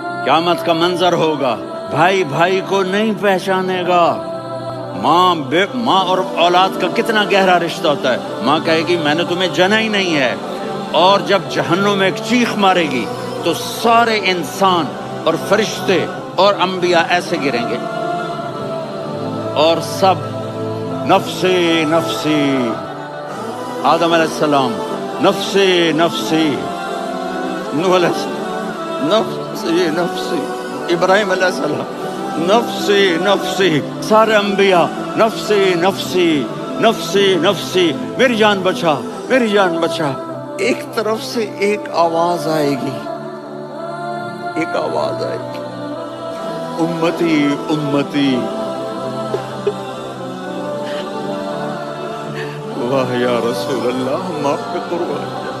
क्यामत का मंजर होगा। भाई भाई को नहीं पहचानेगा। माँ माँ और औलाद का कितना गहरा रिश्ता होता है। माँ कहेगी, मैंने तुम्हें जना ही नहीं है। और जब जहन्नुम में एक चीख मारेगी तो सारे इंसान और फरिश्ते और अंबिया ऐसे गिरेंगे। और सब, नफसे, नफसी। आदम सलाम नफसे, नफसी। नूह नफसी नफसी इब्राहिम सलाम नफसी नफसी सारे अंबिया नफसी नफसी नफसी नफसी मेरी जान बचा मेरी जान बचा एक तरफ़ से एक आवाज़ आएगी एक आवाज़ आएगी उम्मती उम्मती वाह या रसूल अल्लाह हम आप पे कुर्बान